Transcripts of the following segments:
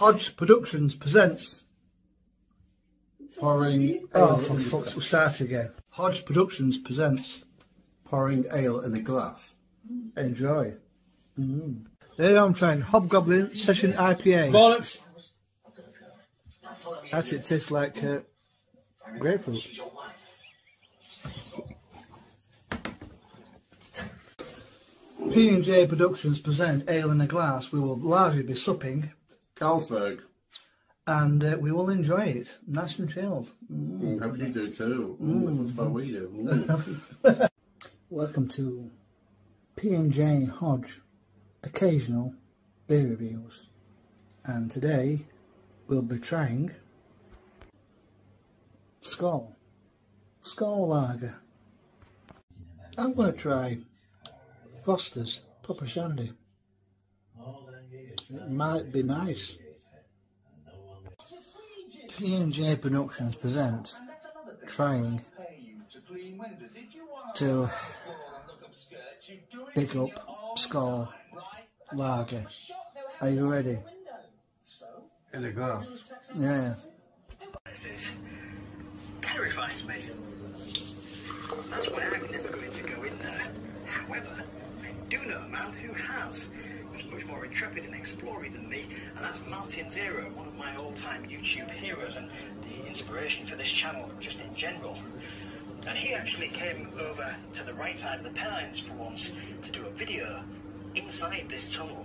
Hodge Productions presents. Pouring Oh, ale for fuck's we'll start again. Hodge Productions presents. Pouring ale in a glass. Enjoy. Mm. There I'm trying Hobgoblin Session IPA. Bollocks! Actually, it tastes like uh, grapefruit. P&J Productions present Ale in a Glass. We will largely be supping Carlsberg. and uh, we will enjoy it. Nice and chilled. Mm. Mm, hope you do too. Mm, That's what we do. Mm. Welcome to P&J Hodge Occasional Beer Reviews. And today we'll be trying Skull. Skull Lager. I'm going to try Foster's Papa Shandy. It might be nice. P&J Productions present trying to pick up Skull Lager. Are you ready? In a glass. Yeah. This terrifies me. That's why I'm never going to go in there. However, I do know a man who has. Who's much more intrepid and exploring than me, and that's Martin Zero, one of my all-time YouTube heroes and the inspiration for this channel just in general. And he actually came over to the right side of the Pennines for once to do a video inside this tunnel.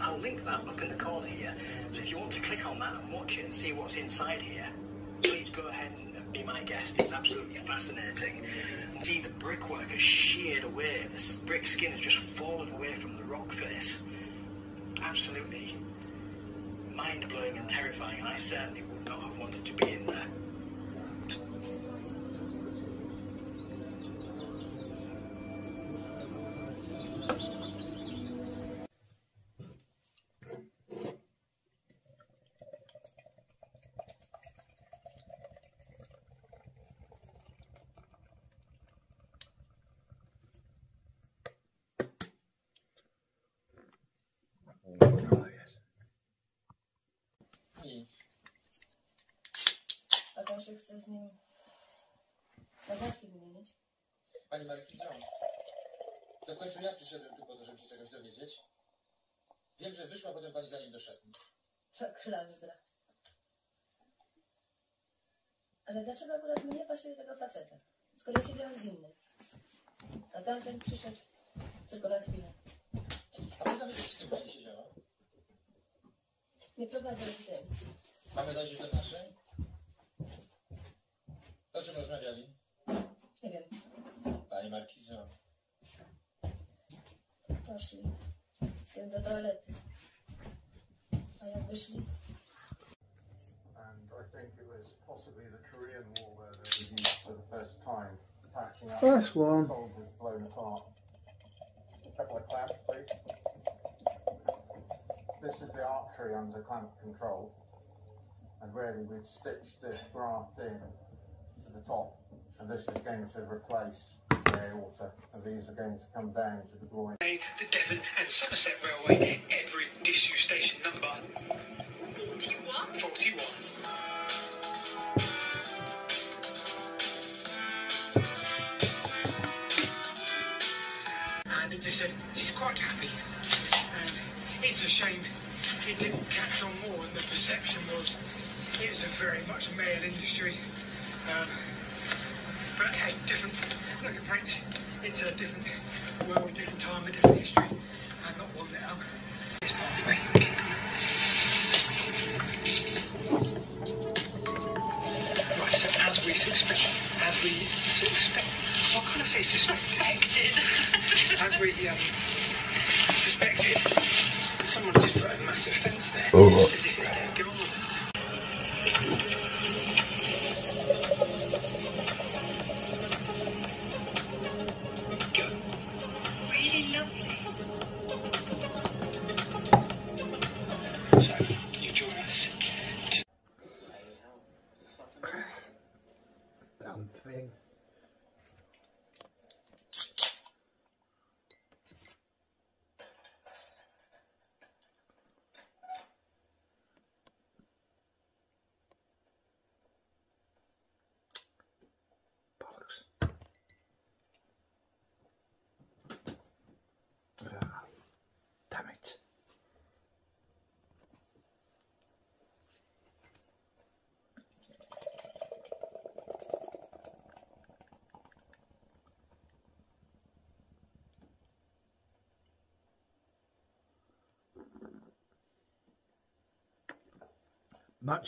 I'll link that up in the corner here. So if you want to click on that and watch it and see what's inside here, please go ahead and be my guest. It's absolutely fascinating. See, the brickwork has sheared away. The brick skin has just fallen away from the rock face. Absolutely mind-blowing and terrifying. And I certainly would not have wanted to be in there. Się chce z nim nazwisko wymienić? Pani Markizo, to w końcu ja przyszedłem tu po to, żeby się czegoś dowiedzieć. Wiem, że wyszła potem pani zanim doszedłem. Tak, chlapzdra. Ale dlaczego akurat mnie pasuje tego faceta? Skoro ja siedziałam z innym. A tamten przyszedł tylko na chwilę. A można wiedzieć, z kim pani siedziała? Nie prowadzę ewidencji. Mamy zajrzeć do naszej? O czym rozmawiali? Nie wiem, Pani Markizo, poszli z tym do toalety. A jak wyszli, and I think it was possibly the Korean War where they were used for the first time, patching up First one. soldiers blown apart. A couple of clamps, please. This is the artery under clamp control, and really we've stitched this graft in to the top, and this is going to replace the aorta, and these are going to come down to the groin. the Devon and Somerset Railway, every disused station number 41. 41. And as I said, she's quite happy. And it's a shame it didn't catch on more, and the perception was it was a very much male industry. Um, but hey, different. No complaints. It's a different world, different time, a different history, and not one now. It's part of me. Right, so as we suspect, as we suspect, what can I say? Suspected. as we um, suspected, someone just put a massive fence there, as if it's their garden. thing. Ah. Damn it. That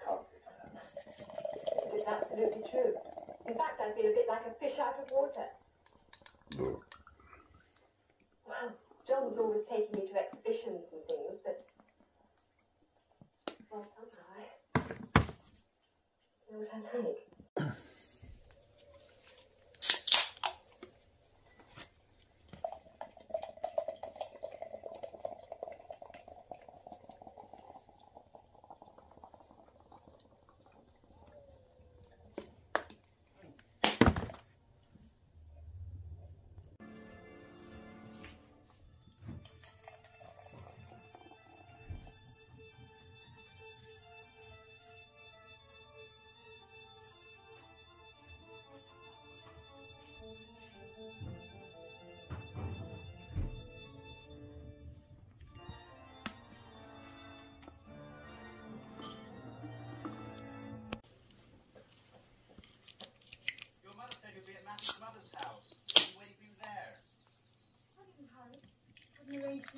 can't be bad. It's absolutely true. In fact, I feel a bit like a fish out of water. Well, John's always taking me to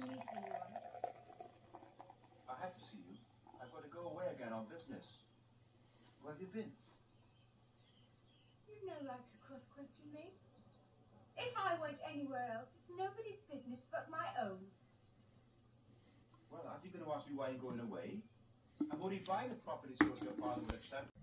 I have to see you. I've got to go away again on business. Where have you been? You've no right to cross-question me. If I went anywhere else, it's nobody's business but my own. Well, aren't you going to ask me why you're going away? I'm only buying the property so your father will accept.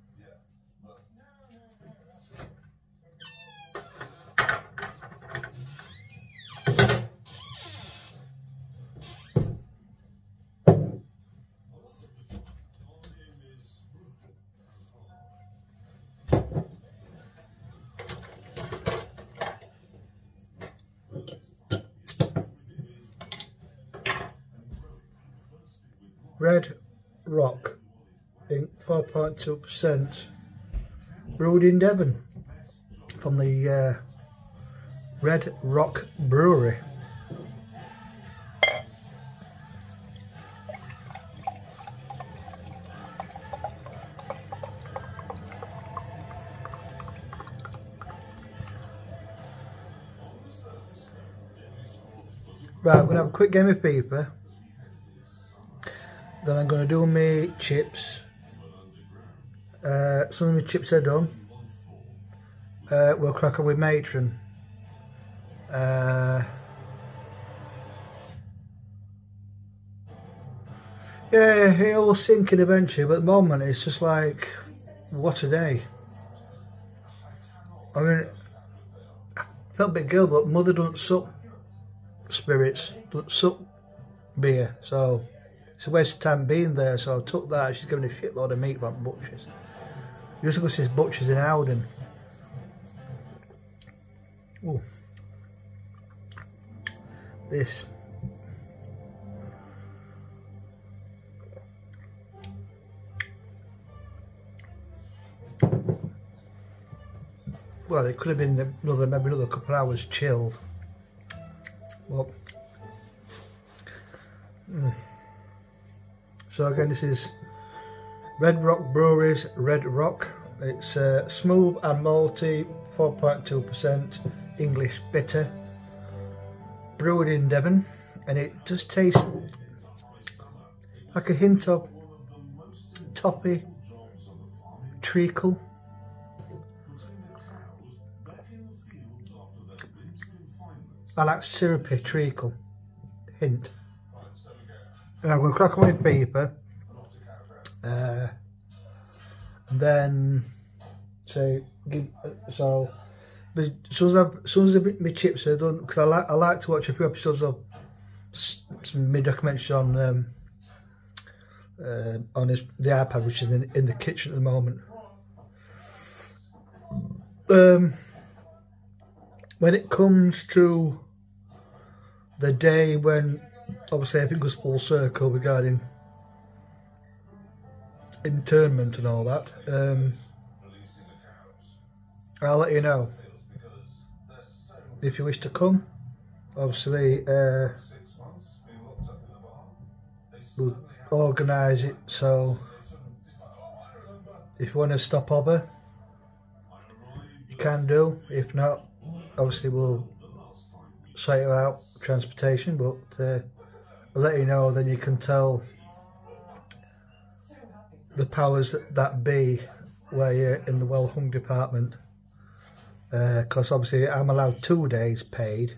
Red Rock in 4.2% brewed in Devon from the uh, Red Rock Brewery. Right, I'm going to have a quick game of FIFA. Then I'm going to do my chips. Uh, some of my chips are done. Uh, we'll crack on with matron. Uh, yeah, it'll sink in eventually, but at the moment it's just like, what a day. I mean, I felt a bit guilt, but mother don't suck spirits, don't suck beer, so a waste of time being there, so I took that. She's giving a shitload of meat about butchers. You also go this butchers in Howden. Ooh. This. Well, it could have been another, maybe another couple of hours chilled. Well, mm. So again, this is Red Rock Breweries Red Rock. It's uh, smooth and malty, 4.2% English bitter, brewed in Devon, and it does taste like a hint of toppy treacle. I like syrupy treacle, hint. And I'm going to crack on with paper. Uh, and then, so, give, so, but as soon as, I've, as soon as my chips are done, because I like, I like to watch a few episodes of some mid documentaries on um, uh, on his, the iPad, which is in, in the kitchen at the moment. Um, when it comes to the day when obviously everything goes full circle regarding internment and all that. Um, I'll let you know if you wish to come. Obviously, uh, we'll organise it so if you want to stop over, you can do. If not, obviously we'll sort out transportation. But uh, let you know, then you can tell the powers that be where you're in the well hung department. Uh, because obviously I'm allowed two days paid,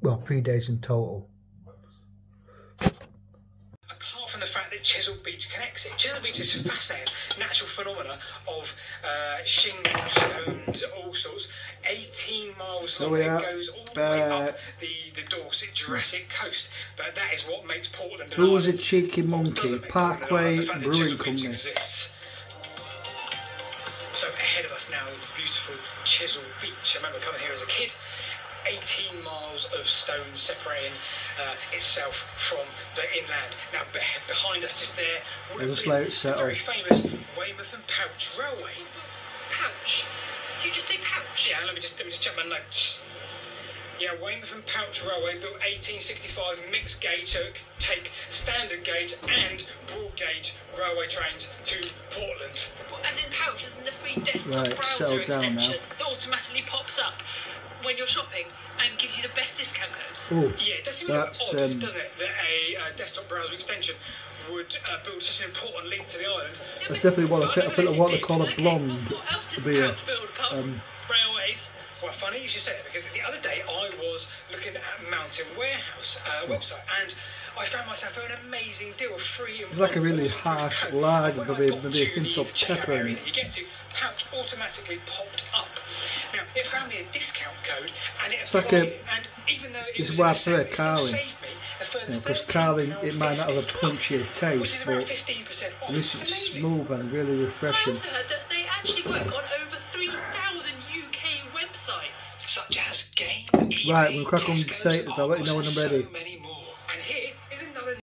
well, three days in total. apart from the fact that Chesil Beach connects it. Chesil Beach is a natural phenomena of uh, shingle, stones, all sorts. 18 miles long. it goes all the way up the, the Dorset Jurassic coast. But that is what makes Portland an was a cheeky monkey? doesn't make Portland an Parkway island? The fact that Brewing Company. exists. So ahead of us now is the beautiful Chesil Beach. I remember coming here as a kid. 18 miles of stone separating uh, itself from the inland. Now be- behind us, just there, would I'll have been let it the settle. very famous Weymouth and Pouch Railway. Pouch. Did you just say pouch? Yeah, let me just let me just check my notes. Yeah, Weymouth and Pouch Railway built 1865 mixed gauge, so it could take standard gauge and broad gauge railway trains to Portland. As in pouch, as in the free desktop Right, browser settle now. extension that automatically pops up when you're shopping and gives you the best discount codes. Oh, Yeah, it does seem a bit odd, um, doesn't it, that a uh, desktop browser extension would uh, build such an important link to the island. that's definitely what I, I think what they call a blonde What else did beer. build apart from Um, railways? Well, funny you should say it because the other day I was looking at Mountain Warehouse uh, website and I found myself an amazing deal of free. It's like a really harsh lager, maybe- maybe a hint of pepper in it. You get to pouch automatically popped up. Now it found me a discount code and it It's like a- applied, and even though it this was is why I in the same, prefer Carling. saved me a Yeah, because £13 Carling, it might not have a punchier taste, but this It's is smooth and really refreshing. I also heard that they actually work on Right, we'll crack on with potatoes. I'll let you know when I'm ready.